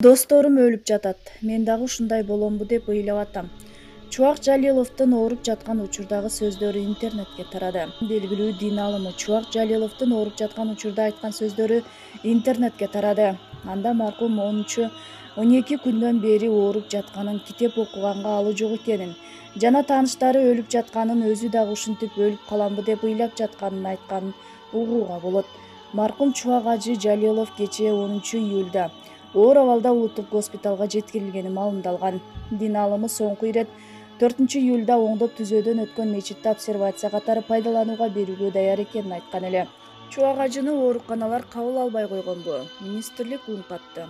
досторум өлүп жатат. Мен дагы ушундай боломбу деп ыйлап атам. Чубак жалиловдун ооруп жаткан учурдагы сөздөрү интернетке тарады. Белгилүү дин аалымы чубак жалиловдун ооруп жаткан учурда айткан сөздөрү интернетке тарады. Анда маркум онунчу он эки күндөн бери ооруп жатканын китеп окуганга алы жок экенин жана тааныштары өлүп жатканын өзү дагы ушинтип өлүп каламбы деп ыйлап жатканын айтканын угууга болот. Маркум чубак ажы жалилов кечээ онунчу июлда оор абалда улуттук госпиталга жеткирилгени маалымдалган. Дин аалымы соңку ирет төртүнчү июлда оңдоп түзөөдөн өткөн мечитти обсервация катары пайдаланууга берүүгө даяр экенин айткан эле. Чубак ажыны ооруканалар кабыл албай койгонбу министрлик уң катты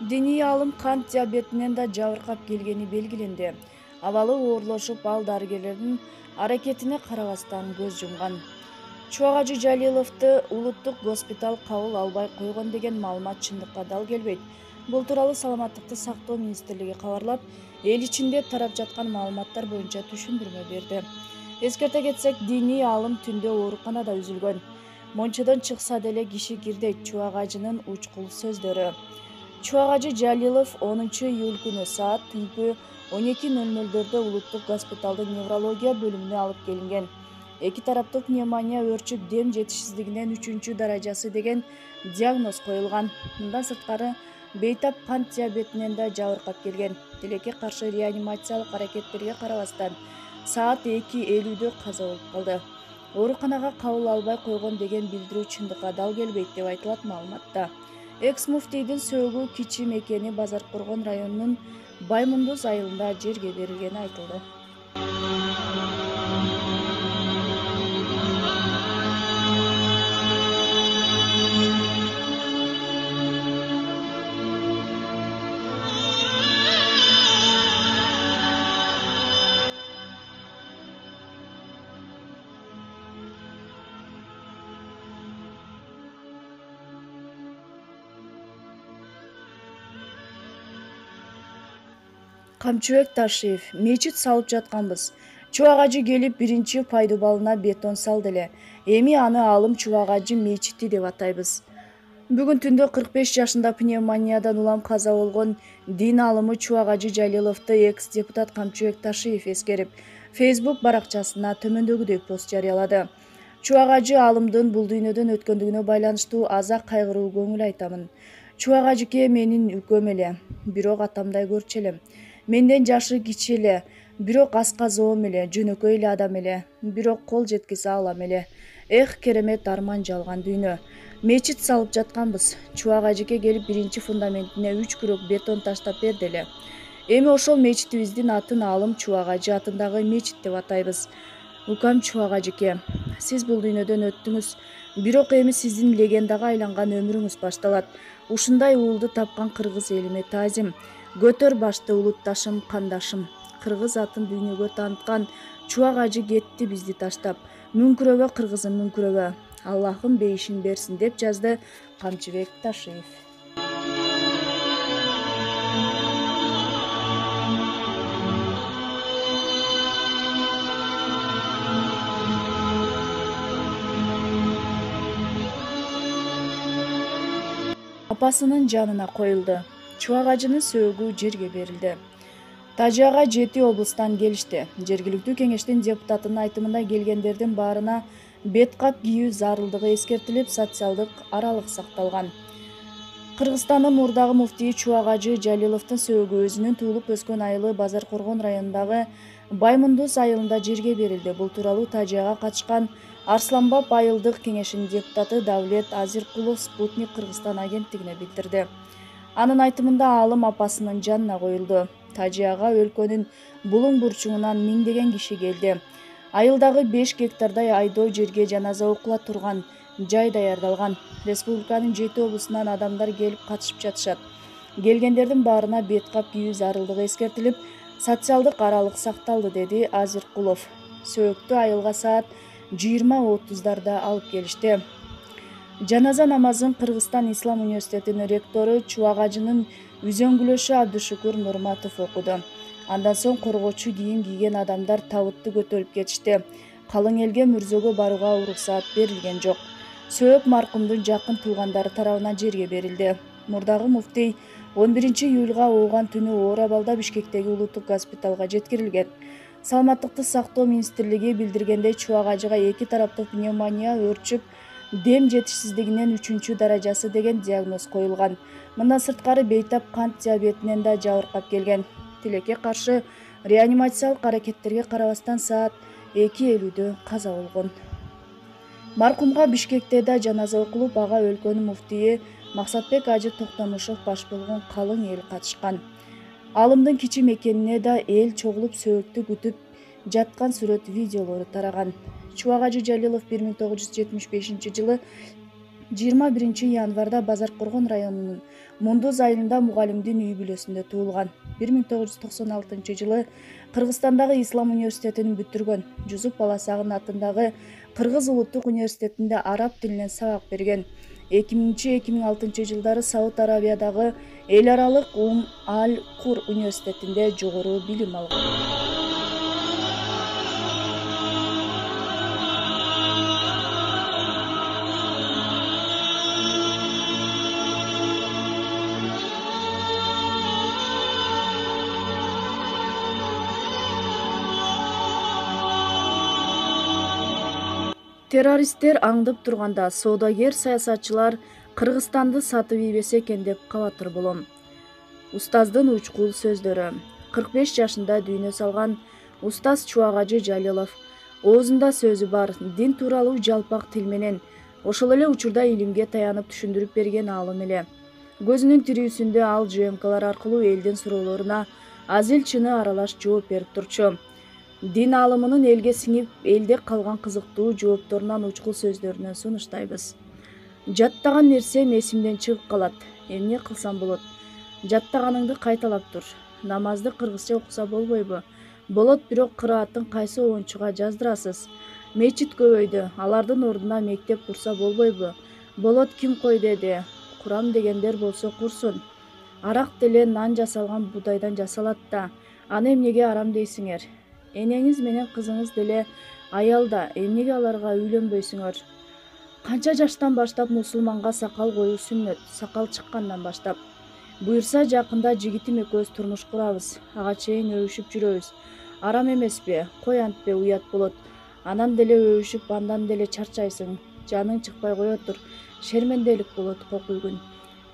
диний аалым кант диабетинен да жабыркап келгени белгиленди. Абалы оорлошуп ал дарыгерлердин аракетине карабастан көз жумган чубак ажы жалиловду улуттук госпиталь кабыл албай койгон деген маалымат чындыкка дал келбейт. Бул тууралуу саламаттыкты сактоо министрлиги кабарлап эл ичинде тарап жаткан маалыматтар боюнча түшүндүрмө берди. Эскерте кетсек диний аалым түндө ооруканада үзүлгөн. Мончодон чыкса деле киши кирдейт чубак ажынын учкул сөздөрү. Чубак ажы жалилов онунчу июль күнү саат түнкү он эки ноль нолдордо улуттук госпиталдын неврология бөлүмүнө алып келинген эки тараптуу пневмония өөрчүп дем жетишсиздигинен үчүнчү даражасы деген диагноз коюлган. Мындан сырткары бейтап кант диабетинен да жабыркап келген. Тилекке каршы реанимациялык аракеттерге карабастан саат эки элүүдө каза болуп калды. Ооруканага кабыл албай койгон деген билдирүү чындыкка дал келбейт деп айтылат маалыматта. Экс муфтийдин сөөгү кичи мекени базар коргон районунун баймундуз айылында жерге берилгени айтылды камчыбек ташиев мечит салып жатканбыз. Чубак ажы келип биринчи пайдубалына бетон салды эле. Эми аны аалым чубак ажы мечити деп атайбыз. Бүгүн түндө кырк беш жашында пневмониядан улам каза болгон дин аалымы чубак ажы жалиловду экс депутат камчыбек ташиев эскерип фейсбук баракчасына төмөндөгүдөй пост жарыялады. Чубак ажы аалымдын бул дүйнөдөн өткөндүгүнө байланыштуу аза кайгыруу көңүл айтамын. Чубак ажыке менин үкөм эле бирок атамдай көрчү элем менден жашы кичи эле. Бирок асказоом эле жөнөкөй эле адам эле. Бирок кол жеткизе алам эле. Эх керемет арман жалган дүйнө. Мечит салып жатканбыз. Чубак ажыке келип биринчи фундаментине үч күрөк бетон таштап берди эле. Эми ошол мечитибиздин атын аалым чубак ажы атындагы мечит деп атайбыз. Укам чубак ажыке сиз бул дүйнөдөн өттүңүз. Бирок эми сиздин легендага айланган өмүрүңүз башталат. Ушундай уулду тапкан кыргыз элиме таазим көтөр башты улутташым кандашым. Кыргыз атын дүйнөгө тааныткан чубак ажы кетти бизди таштап. Мүңкүрөбө кыргызым мүңкүрөбө аллахым бейишин берсин деп жазды камчыбек ташиев. Апасынын жанына коюлду чубак ажынын сөөгү жерге берилди. Тажыяга жети облустан келишти. Жергиликтүү кеңештин депутатынын айтымында келгендердин баарына бет кап кийүү зарылдыгы эскертилип социалдык аралык сакталган. Кыргызстандын мурдагы муфтийи чубак ажы жалиловдун сөөгү өзүнүн туулуп өскөн айылы базар коргон районундагы баймундуз айылында жерге берилди. Бул тууралуу тажыяга катышкан арсланбап айылдык кеңешинин депутаты давлет азиркулов спутник кыргызстан агенттигине билдирди анын айтымында аалым апасынын жанына коюлду. Тажыяга өлкөнүн булуң бурчуңунан миңдеген киши келди. Айылдагы беш гектардай айдоо жерге жаназа окула турган жай даярдалган. Республиканын жети облусунан адамдар келип катышып жатышат. Келгендердин баарына бет кап кийүү зарылдыгы эскертилип социалдык аралык сакталды деди азиркулов сөөктү айылга саат жыйырма отуздарда алып келишти жаназа намазын кыргызстан ислам университетинин ректору чубак ажынын үзөңгүлөшү абдышукур нурматов окуду. Андан соң коргоочу кийим кийген адамдар табытту көтөрүп кетишти. Калың элге мүрзөгө барууга уруксаат берилген жок. Сөөк маркумдун жакын туугандары тарабынан жерге берилди. Мурдагы муфтий он биринчи июлга ооган түнү оор абалда бишкектеги улуттук госпиталга жеткирилген. Саламаттыкты сактоо министрлиги билдиргендей чубак ажыга эки тараптуу пневмония өөрчүп дем жетишсиздигинин үчүнчү даражасы деген диагноз коюлган. Мындан сырткары бейтап кант диабетинен да жабыркап келген. Тилекке каршы реанимациялык аракеттерге карабастан саат эки элүүдө каза болгон. Маркумга бишкекте да жаназа окулуп ага өлкөнүн муфтийи максатбек ажы токтомушев баш болгон калың эл катышкан. Алымдын кичим экенине да эл чогулуп сөөктү күтүп жаткан сүрөт видеолору тараган чубак ажы жалилов бир миң тогуз жүз жетимиш бешинчи жылы жыйырма биринчи январда базар коргон районунун мундуз айылында мугалимдин үй бүлөсүндө туулган. бир миң тогуз жүз токсон алтынчы жылы кыргызстандагы ислам университетин бүтүргөн жусуп баласагын атындагы кыргыз улуттук университетинде араб тилинен сабак берген эки миңинчи эки миң алтынчы жылдары сауд аравиядагы эл аралык ум аль кур университетинде жогору билим алган террористтер аңдып турганда соодагер саясатчылар кыргызстанды сатып ийбесе экен деп кабатыр болом устаздын учкул сөздөрү. кырк беш жашында дүйнө салган устаз чубак ажы жалилов. Оозунда сөзү бар. Дин тууралуу жалпак тил менен ошол эле учурда илимге таянып түшүндүрүп берген аалым эле. Көзүнүн тирүүсүндө ал жмклар аркылуу элдин суроолоруна азил чыны аралаш жооп берип турчу дин аалымынын элге сиңип элде калган кызыктуу жоопторунан учкул сөздөрүнөн сунуштайбыз. Жаттаган нерсем эсимден чыгып калат. Эмне кылсам болот? Жаттаганыңды кайталап тур. Намазды кыргызча окуса болбойбу? Болот бирок кырааттын кайсы оончуга жаздырасыз? Мечит көбөйдү. Алардын ордуна мектеп курса болбойбу? Болот ким кой деди? Курам дегендер болсо курсун. Арак деле нан жасалган буудайдан жасалат да. Аны эмнеге арам дейсиңер энеңиз менен кызыңыз деле аялда эмнеге аларга үйлөнбөйсүңөр? Канча жаштан баштап мусулманга сакал коюу сүннөт сакал чыккандан баштап? Буюрса жакында жигитим экөөбүз турмуш курабыз ага чейин өбүшүп жүрөбүз. Арам эмеспи кой антпе уят болот. Анан деле өбүшүп андан деле чарчайсың жаның чыкпай коетур шерменделик болот кокуй күн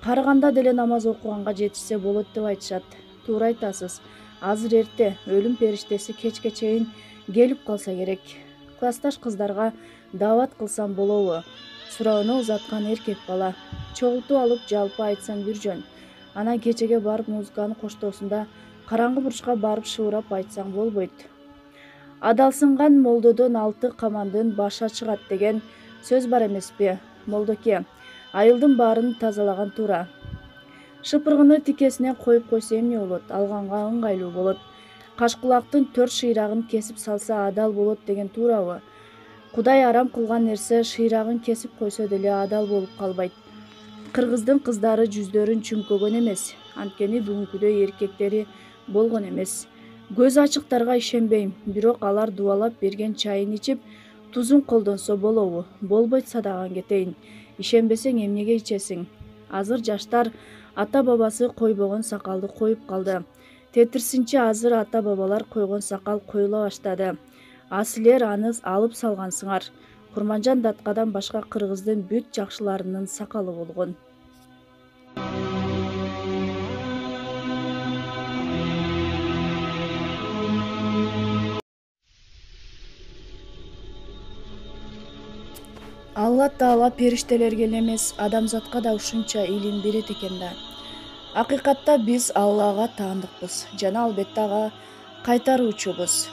карыганда деле намаз окуганга жетишсе болот деп айтышат. Туура айтасыз азыр эрте өлүм периштеси кечке чейин келип калса керек. Классташ кыздарга даават кылсам болобу. Суроону узаткан эркек бала. Чогултуп алып жалпы айтсаң бир жөн. Анан кечеге барып музыканын коштоосунда караңгы бурчка барып шыбырап айтсаң болбойт. Адалсынган молдодон алты камандын башы чыгат деген сөз бар эмеспи молдоке. Айылдын баарын тазалаган туура шыпыргыны тикесинен коюп койсо эмне болот? Алганга ыңгайлуу болот. Кашкулактын төрт шыйрагын кесип салса адал болот деген туурабы. Кудай арам кылган нерсе шыйрагын кесип койсо деле адал болуп калбайт. Кыргыздын кыздары жүздөрүн чүңкөгөн эмес. Анткени бүгүнкүдөй эркектери болгон эмес. Көзү ачыктарга ишенбейм. Бирок алар дубалап берген чайын ичип тузун колдонсо болобу. Болбойт садаган кетейин. Ишенбесең эмнеге ичесиң азыр жаштар ата бабасы койбогон сакалды коюп калды. Тетирсинче азыр ата бабалар койгон сакал коюла баштады. А силер аны алып салгансыңар. Курманжан даткадан башка кыргыздын бүт жакшыларынын сакалы болгон алла таала периштелерге эле эмес адамзатка да ушунча илим берет экен да. Акыйкатта биз аллага таандыкпыз жана албетте ага кайтаруучубуз.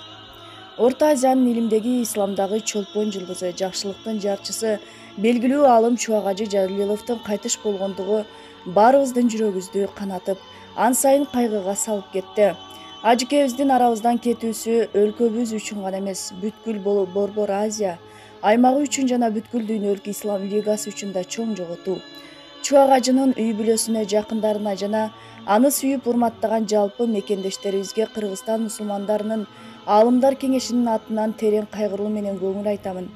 Орто азиянын илимдеги исламдагы чолпон жылдызы жакшылыктын жарчысы белгилүү аалым чубак ажы жалиловдун кайтыш болгондугу баарыбыздын жүрөгүбүздү канатып ан сайын кайгыга салып кетти. Ажыкебиздин арабыздан кетүүсү өлкөбүз үчүн гана эмес бүткүл борбор азия аймагы үчүн жана бүткүл дүйнөлүк ислам лигасы үчүн да чоң жоготуу. Чубак ажынын үй бүлөсүнө жакындарына жана аны сүйүп урматтаган жалпы мекендештерибизге кыргызстан мусулмандарынын аалымдар кеңешинин атынан терең кайгыруу менен көңүл айтамын.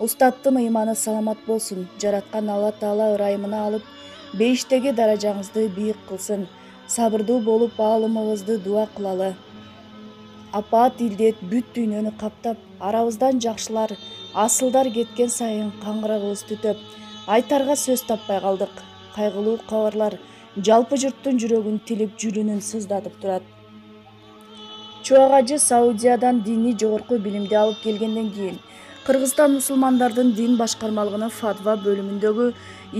Устаттын ыйманы саламат болсун жараткан алла таала ырайымына алып бейиштеги даражаңызды бийик кылсын. Сабырдуу болуп аалымыбызды дуа кылалы. Апаат илдет бүт дүйнөнү каптап арабыздан жакшылар асылдар кеткен сайын каңгырагыбыз түтөп айтарга сөз таппай калдык. Кайгылуу кабарлар жалпы журттун жүрөгүн тилип жүрүнүн сыздатып турат. Чубак ажы саудиядан диний жогорку билимди алып келгенден кийин кыргызстан мусулмандардын дин башкармалыгынын фатва бөлүмүндөгү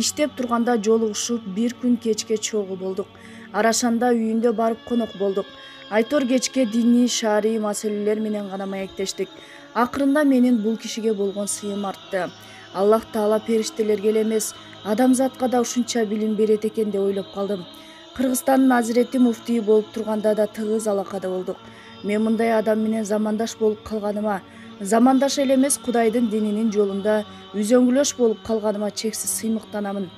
иштеп турганда жолугушуп бир күн кечке чогуу болдук. Арашанда үйүндө барып конок болдук айтор кечке диний шаарий маселелер менен гана маектештик. Акырында менин бул кишиге болгон сыйым артты. Аллах таала периштелерге эле эмес адамзатка да ушунча билим берет экен деп ойлоп калдым. Кыргызстандын азирети муфтийи болуп турганда да тыгыз алакада болдук. Мен мындай адам менен замандаш болуп калганыма замандаш эле эмес кудайдын дининин жолунда үзөңгүлөш болуп калганыма чексиз сыймыктанамын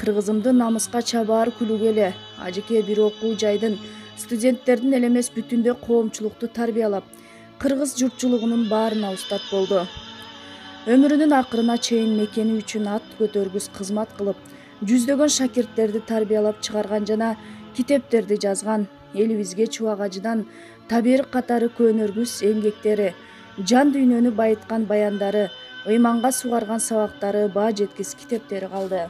кыргызымды намыска чабаар күлүгө эле. Ажеке бир окуу жайдын студенттердин эле эмес бүтүндөй коомчулукту тарбиялап кыргыз журтчулугунун баарына устат болду. Өмүрүнүн акырына чейин мекени үчүн ат көтөргүс кызмат кылып жүздөгөн шакирттерди тарбиялап чыгарган жана китептерди жазган элибизге чубак ажыдан таберик катары көнөргүс эмгектери жан дүйнөнү байыткан баяндары ыйманга сугарган сабактары баа жеткис китептери калды